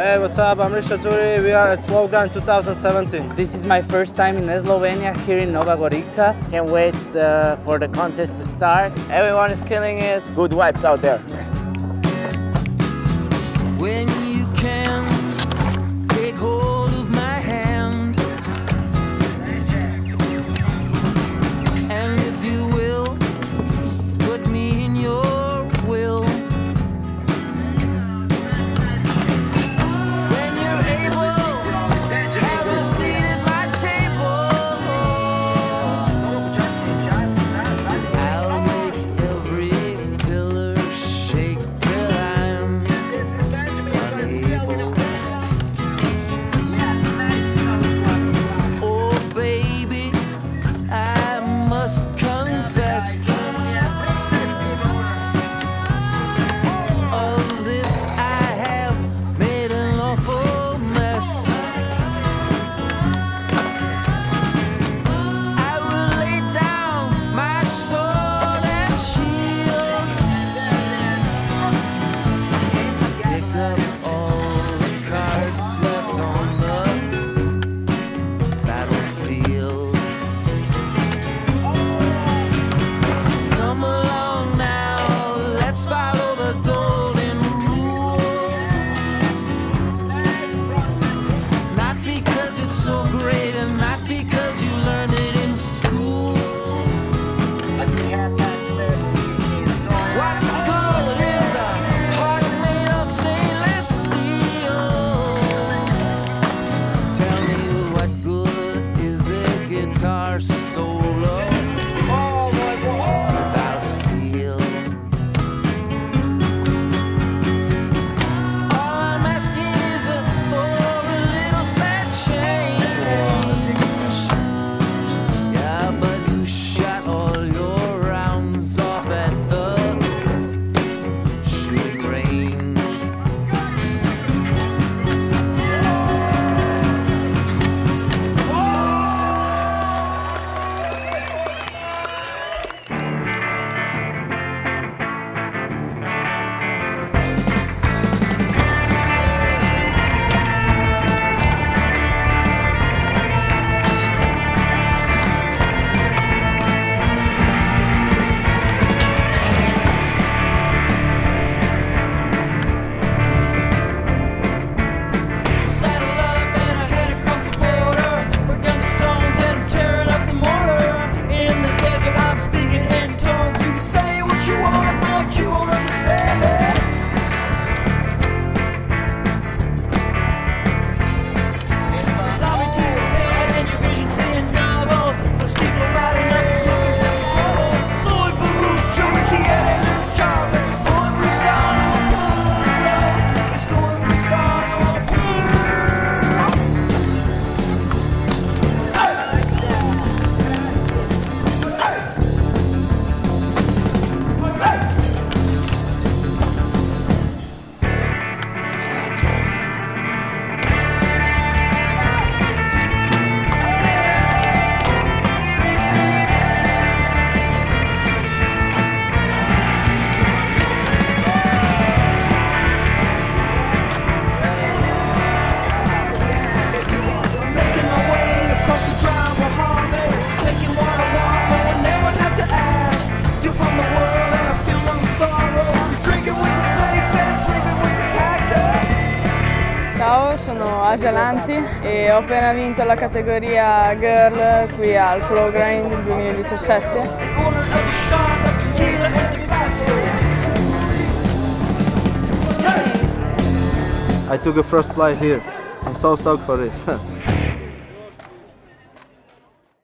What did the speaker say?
Hey, what's up? I'm Risha Turi. We are at Slowground 2017. This is my first time in Slovenia, here in Nova Gorica. Can't wait uh, for the contest to start. Everyone is killing it. Good vibes out there. a Lanzi e ho appena vinto la categoria Girl qui al Flow Grind 2017. I took a first place here. I'm so stoked for this.